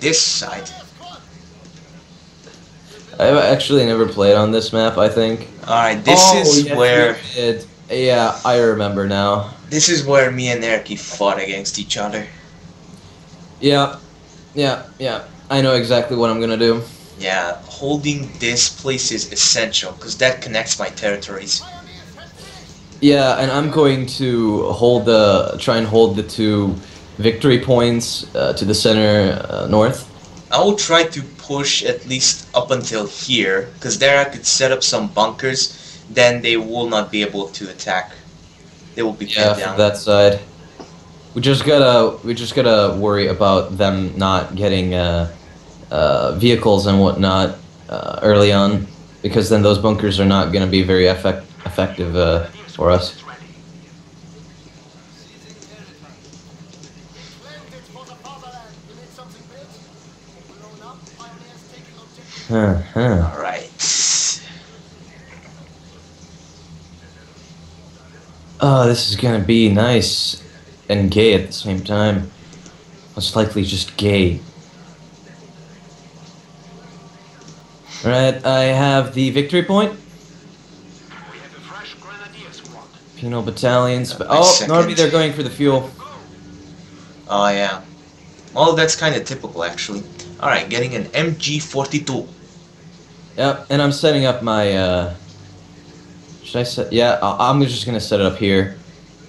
this side. I've actually never played on this map. I think. Alright, this Oh, is yes, where we did. Yeah, I remember now. this is where me and Erky fought against each other. Yeah, yeah, yeah. I know exactly what I'm gonna do. Yeah, holding this place is essential because that connects my territories. Yeah, and I'm going to hold the try and hold the two victory points uh, to the center uh, north. I will try to push at least up until here because there I could set up some bunkers. Then they will not be able to attack. They will be Yeah, down. from that side. We just gotta we just gotta worry about them not getting uh, uh, vehicles and whatnot uh, early on, because then those bunkers are not gonna be very effect- effective uh, for us. Huh, huh. All right. Oh, this is gonna be nice and gay at the same time. Most likely just gay. Alright, I have the victory point. We have a fresh grenadier squad. Penal battalions. But, oh, second. Norby, they're going for the fuel. Oh yeah. Well, that's kind of typical actually. All right, getting an MG42. Yep, and I'm setting up my. Uh, should I set? Yeah, I'm just gonna set it up here.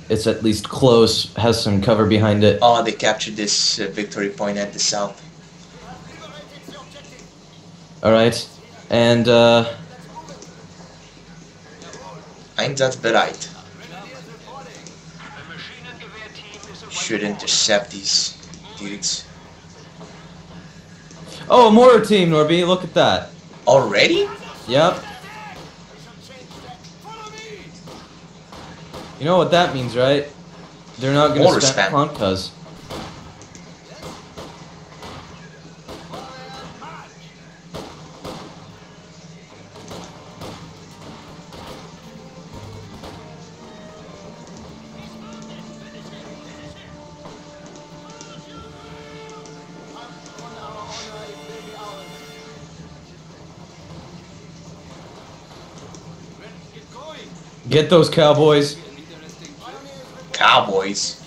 It's at least close, has some cover behind it. Oh, they captured this uh, victory point at the south. Alright, and uh, Einsatzbereit. The Maschinengewehr team is away. Should intercept these oh, a mortar team, Norby, look at that. Already? Yep. You know what that means, right? They're not gonna Mortar spam spam. Get those cowboys. Cowboys.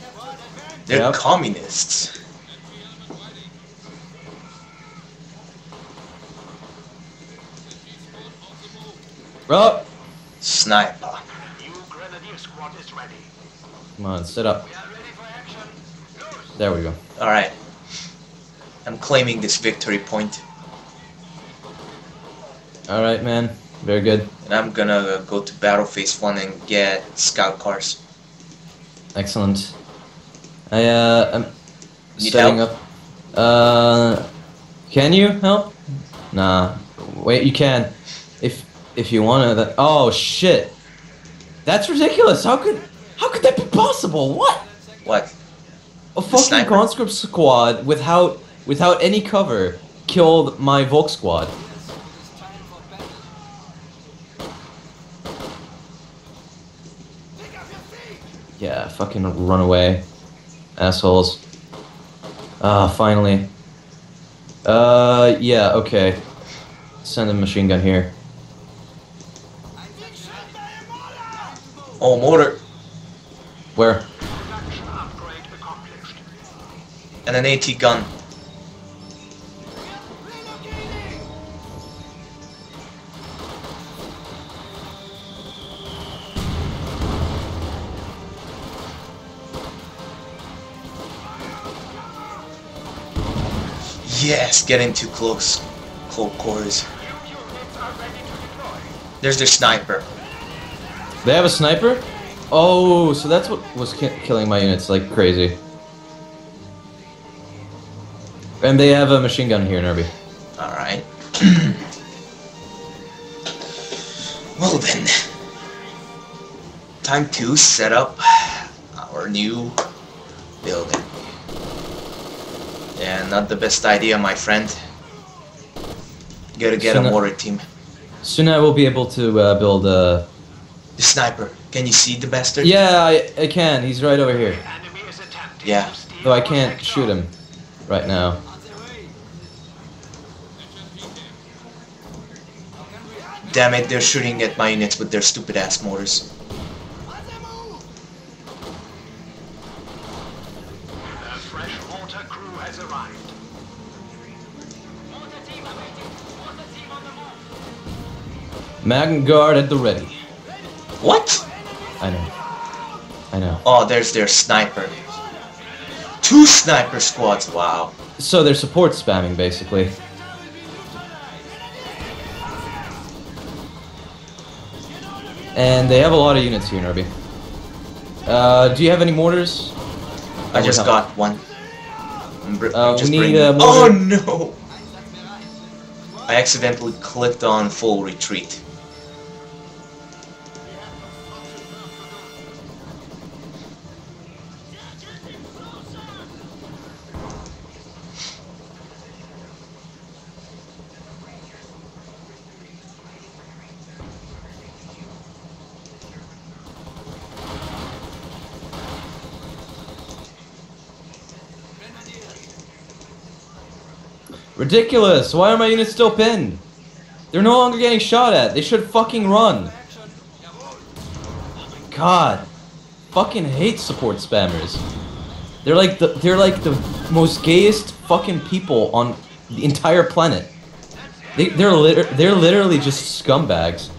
They're Yep. communists. Up. Sniper. New grenadier squad is ready. Come on, sit up. We are ready for action. Loose. There we go. Alright. I'm claiming this victory point, All right, man. Very good. and I'm gonna go to battle phase one and get scout cars. Excellent. I uh, am Need setting help? up. Uh, can you help? Nah. Wait, you can. If if you wanna. That, oh shit. That's ridiculous. How could how could that be possible? What? What? A fucking conscript squad without without any cover killed my Volk squad. Yeah, fucking run away. Assholes. Ah, finally. Uh, yeah, okay. Send a machine gun here. Oh, mortar Where? And an AT gun. Yes, getting too close. Close quarters. New units are ready to deploy. There's their sniper. They have a sniper? Oh, so that's what was ki killing my units like crazy. And they have a machine gun here, Norby. Alright. well then. Time to set up our new building. Yeah, not the best idea, my friend. You gotta get soon a mortar team. Soon I will be able to uh, build a... The sniper. Can you see the bastard? Yeah, I, I can. He's right over here. Yeah. Though I can't shoot him right now. Damn it, they're shooting at my units with their stupid ass mortars. Magn Guard at the ready. What? I know. I know. Oh, there's their sniper. Two sniper squads, wow. So they're support spamming, basically. And they have a lot of units here, Norby. Uh, do you have any mortars? I just would got one. Uh, just we need, bringing- uh, Oh no! I accidentally clicked on full retreat. Ridiculous! Why are my units still pinned? They're no longer getting shot at. They should fucking run. God, fucking hate support spammers. They're like the they're like the most gayest fucking people on the entire planet. They they're they're literally just scumbags.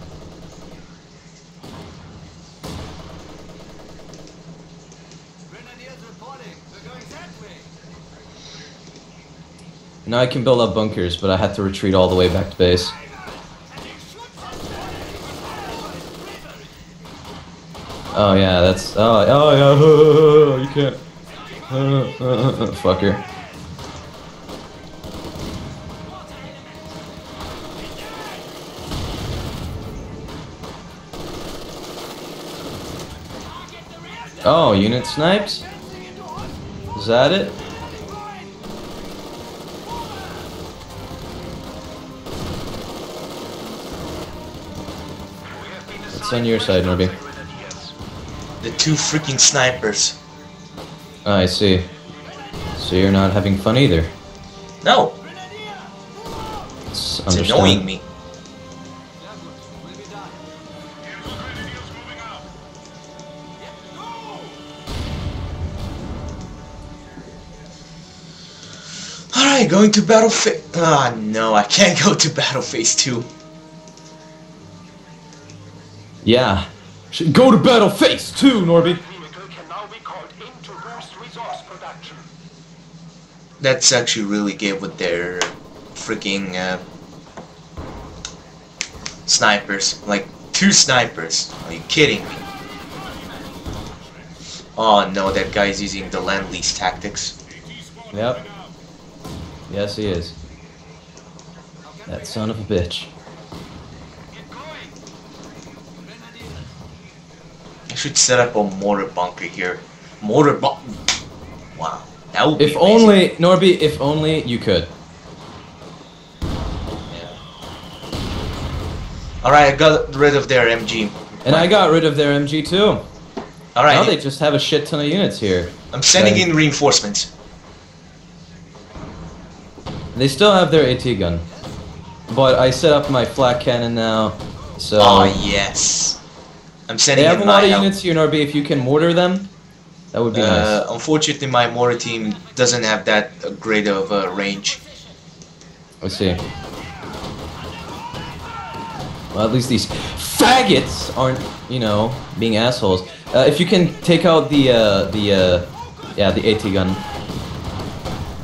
Now I can build up bunkers, but I have to retreat all the way back to base. Oh yeah, that's oh oh yeah you can't fucker. Oh, unit sniped? Is that it? It's on your side, Norby. The two freaking snipers. Oh, I see. So you're not having fun either. No, It's, it's annoying me. Alright, going to battle phase. Ah, no, I can't go to battle phase 2. Yeah. Should go to battle phase two, Norby. Vehicle can now be called in to boost resource production. That's actually really good with their freaking uh, snipers. Like, two snipers. Are you kidding me? Oh no, that guy's using the Lend-Lease Tactics. Yep. Yes, he is. That son of a bitch. Should set up a mortar bunker here. Mortar bunker. Wow, that would be If only, Norby, if only you could. Yeah. Alright, I got rid of their MG. And I got rid of their MG too. Alright, Now they just have a shit ton of units here. I'm sending in reinforcements. They still have their AT gun. But I set up my flak cannon now, so... Oh yes. I'm they sending have in a lot of help. units here, Norby. If you can mortar them, that would be Uh, nice. unfortunately, my mortar team doesn't have that great of uh, range. Let's see. Well, at least these faggots aren't, you know, being assholes. Uh, if you can take out the, uh, the, uh, yeah, the AT gun.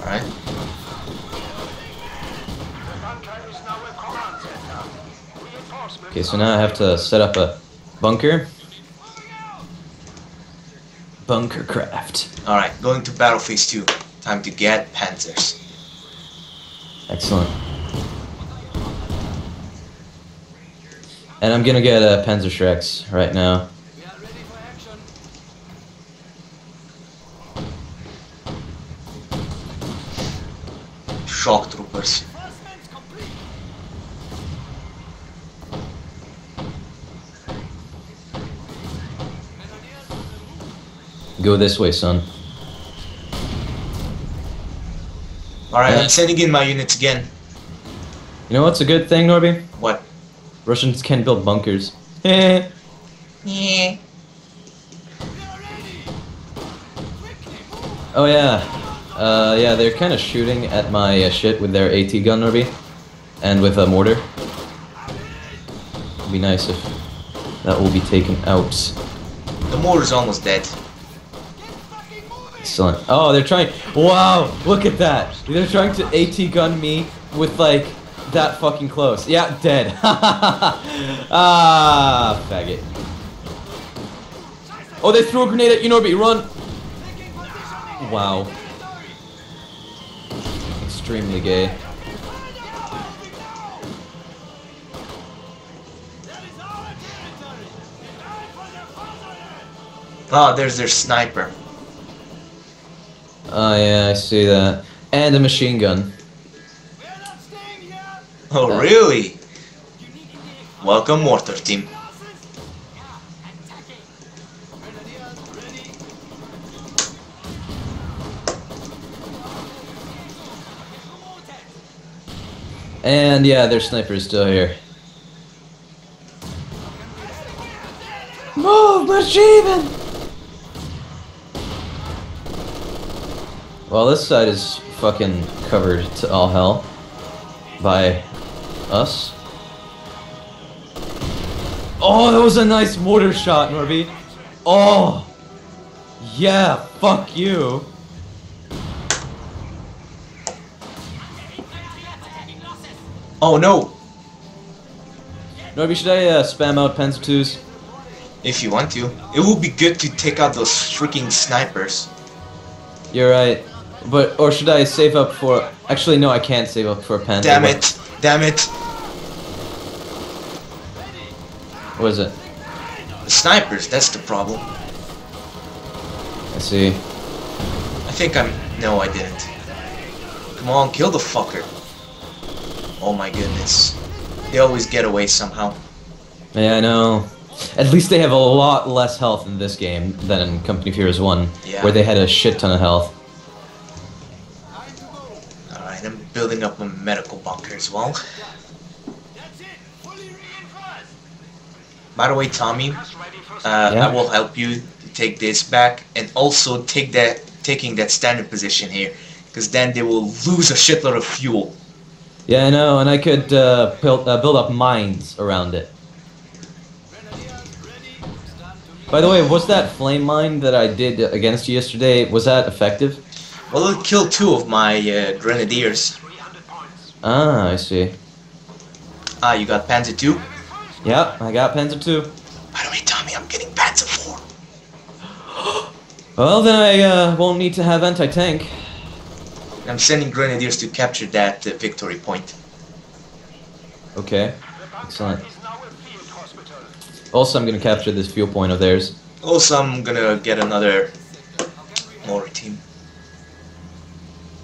Alright. The bunker is now a command center. Reinforcements Okay, so now I have to set up a bunker. Bunker craft. Alright, going to battle phase 2. Time to get panzers. Excellent. And I'm gonna get a uh, Panzerschrecks right now. Shock troopers. Go this way, son. Alright, Yeah. I'm sending in my units again. You know what's a good thing, Norby? What? Russians can build bunkers. Yeah. Oh yeah, uh, yeah. They're kind of shooting at my uh, shit with their AT gun, Norby, and with a mortar. It'd be nice if that will be taken out. The mortar's almost dead. Excellent. Oh, they're trying. Wow, look at that. They're trying to AT gun me with like that fucking close. Yeah, dead. ah, faggot. Oh, they threw a grenade at you, Norby. Run. Wow. Extremely gay. Oh, there's their sniper. Oh yeah, I see that. And a machine gun. Oh, Yeah. really? Welcome, mortar team. And yeah, their sniper's still here. Move, machine! Well, this side is fucking covered to all hell by us. Oh, that was a nice mortar shot, Norby. Oh, yeah, fuck you. Oh no! Norby, should I uh, spam out Panzer twos? If you want to. It would be good to take out those freaking snipers. You're right. But or should I save up for? Actually, no, I can't save up for a Panther. Damn it! Damn it! What is it? The snipers, that's the problem. I see. I think I'm... No, I didn't. Come on, kill the fucker. Oh my goodness. They always get away somehow. Yeah, I know. At least they have a lot less health in this game than in Company of Heroes One, Yeah. where they had a shit ton of health. As well. By the way, Tommy, uh, Yeah? I will help you to take this back and also take that taking that standard position here. Because then they will lose a shitload of fuel. Yeah, I know, and I could uh, build uh, build up mines around it. By the way, was that flame mine that I did against you yesterday? Was that effective? Well, it killed two of my uh, grenadiers. Ah, I see. Ah, you got Panzer 2? Yep, I got Panzer two. By the way, Tommy, I'm getting Panzer 4. Well, then I uh, won't need to have anti-tank. I'm sending grenadiers to capture that uh, victory point. Okay, excellent. Also, I'm gonna capture this fuel point of theirs. Also, I'm gonna get another mortar team.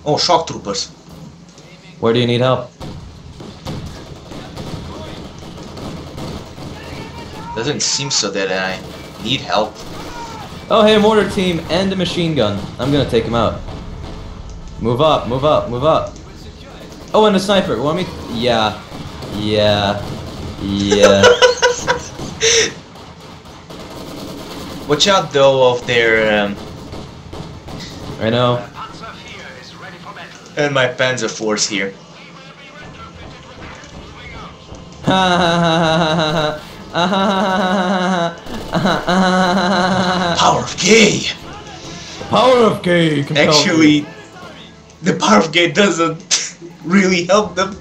Oh, shock troopers. Where do you need help? Doesn't seem so that I need help. Oh, hey, mortar team and a machine gun. I'm gonna take him out. Move up, move up, move up. Oh, and a sniper. Want me? Yeah, yeah, yeah. Watch out though of their um, I know. And my Panzer force here. Power of gay. Power of gay. Actually, the power of gay doesn't really help them,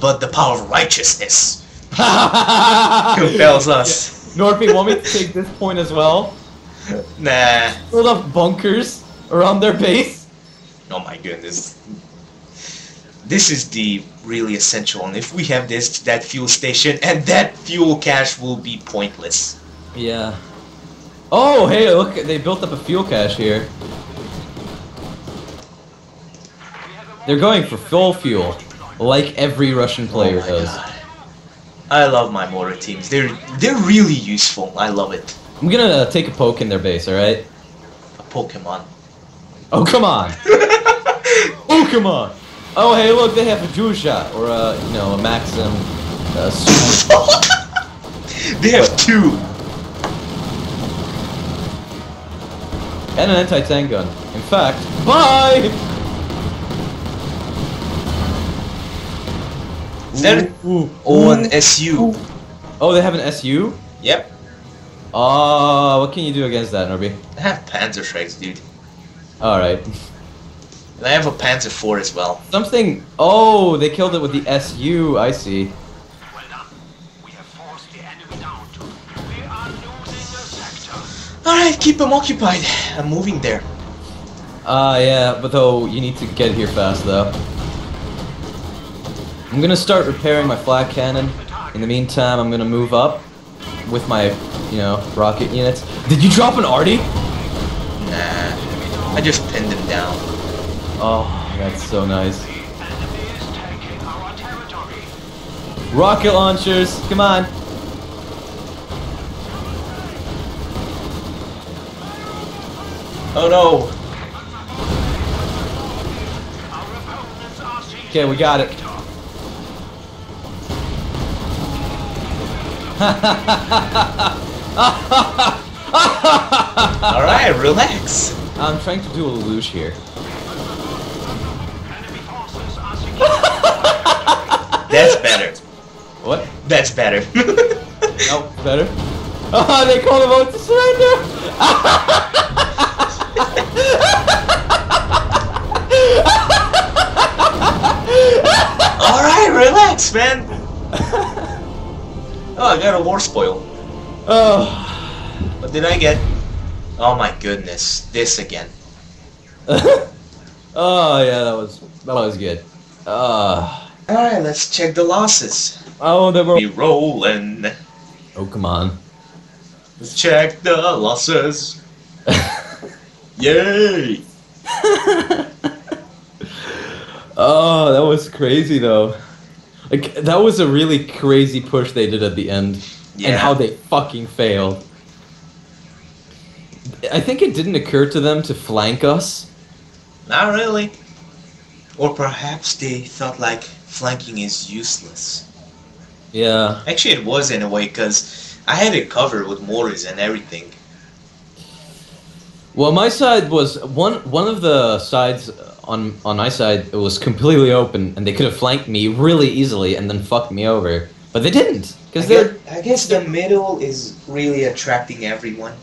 but the power of righteousness compels us. Norby, want me to take this point as well? Nah. Build up bunkers around their base. Oh my goodness. This is the really essential one. If we have this, that fuel station, and that fuel cache will be pointless. Yeah. Oh, hey, look, they built up a fuel cache here. They're going for full fuel, like every Russian player oh does. god. I love my mortar teams. They're they're really useful. I love it. I'm gonna uh, take a poke in their base, alright? A Pokemon. Oh, come on! oh, come on! Oh, hey, look, they have a Dushka, or a, you know, a Maxim. Uh, super- they have two. and an anti-tank gun. In fact, bye. Is that Ooh, oh, an ooh. SU? Oh, they have an SU. Yep. Oh, what can you do against that, Norby? I have Panzerschrecks, dude. All right. And I have a Panzer IV as well. Something. Oh, they killed it with the SU. I see. Well done. We have forced the enemy down to. We are losing a sector. Alright, keep them occupied. I'm moving there. Ah, yeah, but though you need to get here fast, though. I'm gonna start repairing my flak cannon. In the meantime, I'm gonna move up with my, you know, rocket units. Did you drop an arty? Nah. I just pinned him down. Oh, that's so nice. The enemy is taking our territory. Rocket launchers, come on. Oh no! Our opponents are seizing Okay, we got it. Alright, relax. I'm trying to do a Lelouch here. That's better. What? That's better. Oh, better. Oh, they called him out to surrender. Alright, relax, man. Oh, I got a war spoil. Oh. What did I get? Oh my goodness, this again. oh yeah, that was that was good. Uh, Alright, let's check the losses. oh, they were. Be rolling. Oh come on. Let's check the losses. Yay! oh, that was crazy though. Like that was a really crazy push they did at the end, and how they fucking failed. I think it didn't occur to them to flank us. Not really. Or perhaps they thought like flanking is useless. Yeah. Actually, it was in a way because I had it covered with mortars and everything. Well, my side was one one of the sides on on my side it was completely open, and they could have flanked me really easily and then fucked me over, but they didn't because they're guess, I guess the middle is really attracting everyone.